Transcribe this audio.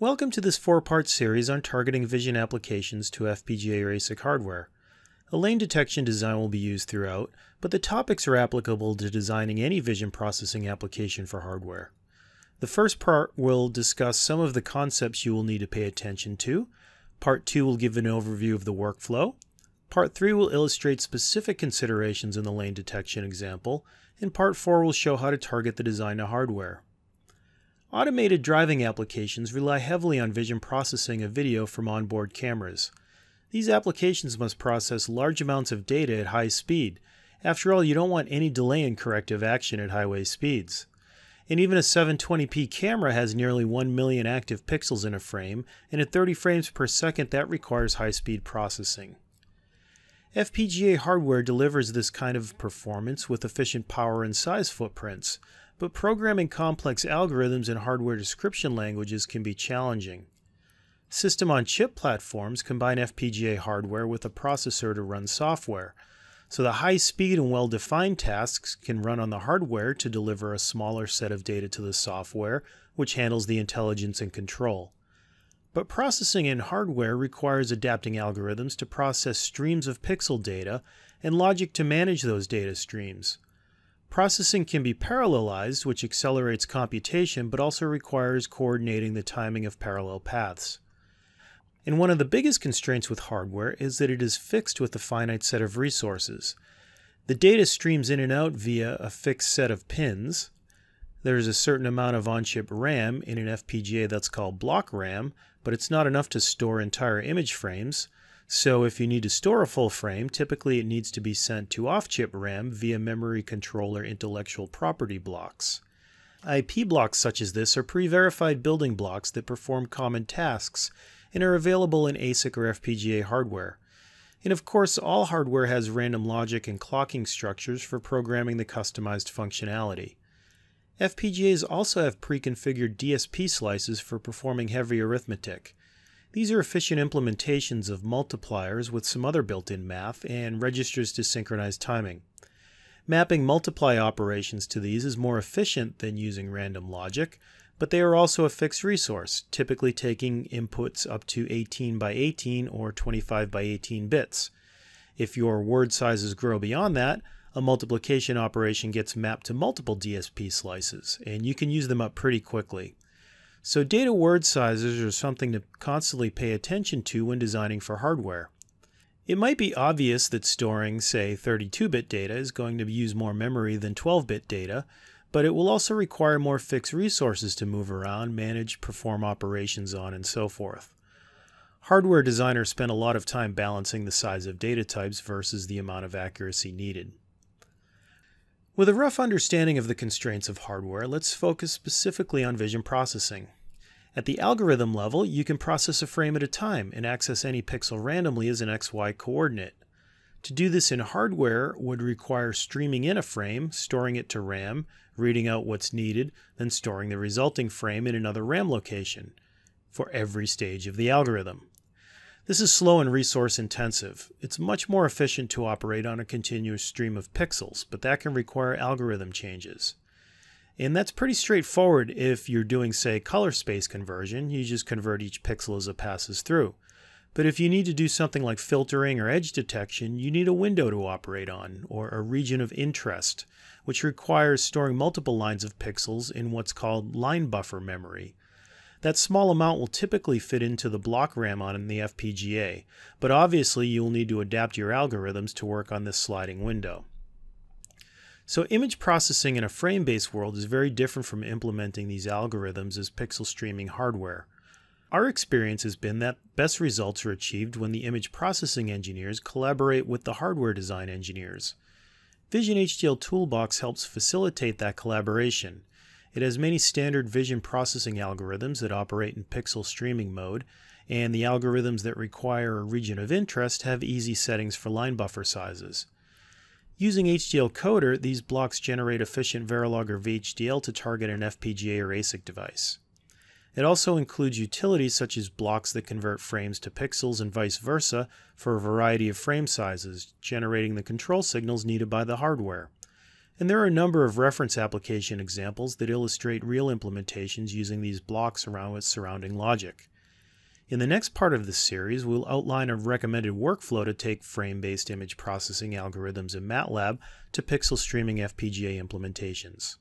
Welcome to this four-part series on targeting vision applications to FPGA or ASIC hardware. A lane detection design will be used throughout, but the topics are applicable to designing any vision processing application for hardware. The first part will discuss some of the concepts you will need to pay attention to. Part 2 will give an overview of the workflow. Part 3 will illustrate specific considerations in the lane detection example, and Part 4 will show how to target the design to hardware. Automated driving applications rely heavily on vision processing of video from onboard cameras. These applications must process large amounts of data at high speed. After all, you don't want any delay in corrective action at highway speeds. And even a 720p camera has nearly 1 million active pixels in a frame, and at 30 frames per second that requires high-speed processing. FPGA hardware delivers this kind of performance with efficient power and size footprints, but programming complex algorithms in hardware description languages can be challenging. System on chip platforms combine FPGA hardware with a processor to run software, so the high speed and well defined tasks can run on the hardware to deliver a smaller set of data to the software, which handles the intelligence and control. But processing in hardware requires adapting algorithms to process streams of pixel data and logic to manage those data streams. Processing can be parallelized, which accelerates computation, but also requires coordinating the timing of parallel paths. And one of the biggest constraints with hardware is that it is fixed with a finite set of resources. The data streams in and out via a fixed set of pins. There is a certain amount of on-chip RAM in an FPGA that's called block RAM, but it's not enough to store entire image frames. So if you need to store a full frame, typically it needs to be sent to off-chip RAM via memory controller intellectual property blocks. IP blocks such as this are pre-verified building blocks that perform common tasks and are available in ASIC or FPGA hardware. And of course, all hardware has random logic and clocking structures for programming the customized functionality. FPGAs also have pre-configured DSP slices for performing heavy arithmetic. These are efficient implementations of multipliers with some other built-in math and registers to synchronize timing. Mapping multiply operations to these is more efficient than using random logic, but they are also a fixed resource, typically taking inputs up to 18 by 18 or 25 by 18 bits. If your word sizes grow beyond that, a multiplication operation gets mapped to multiple DSP slices, and you can use them up pretty quickly. So data word sizes are something to constantly pay attention to when designing for hardware. It might be obvious that storing, say, 32-bit data is going to use more memory than 12-bit data, but it will also require more fixed resources to move around, manage, perform operations on, and so forth. Hardware designers spend a lot of time balancing the size of data types versus the amount of accuracy needed. With a rough understanding of the constraints of hardware, let's focus specifically on vision processing. At the algorithm level, you can process a frame at a time and access any pixel randomly as an XY coordinate. To do this in hardware would require streaming in a frame, storing it to RAM, reading out what's needed, then storing the resulting frame in another RAM location for every stage of the algorithm. This is slow and resource intensive. It's much more efficient to operate on a continuous stream of pixels, but that can require algorithm changes. And that's pretty straightforward if you're doing, say, color space conversion. You just convert each pixel as it passes through. But if you need to do something like filtering or edge detection, you need a window to operate on, or a region of interest, which requires storing multiple lines of pixels in what's called line buffer memory. That small amount will typically fit into the block RAM on the FPGA, but obviously you will need to adapt your algorithms to work on this sliding window. So image processing in a frame-based world is very different from implementing these algorithms as pixel streaming hardware. Our experience has been that best results are achieved when the image processing engineers collaborate with the hardware design engineers. Vision HDL Toolbox helps facilitate that collaboration. It has many standard vision processing algorithms that operate in pixel streaming mode, and the algorithms that require a region of interest have easy settings for line buffer sizes. Using HDL Coder, these blocks generate efficient Verilog or VHDL to target an FPGA or ASIC device. It also includes utilities such as blocks that convert frames to pixels and vice versa for a variety of frame sizes, generating the control signals needed by the hardware. And there are a number of reference application examples that illustrate real implementations using these blocks around with surrounding logic. In the next part of this series, we'll outline a recommended workflow to take frame-based image processing algorithms in MATLAB to pixel streaming FPGA implementations.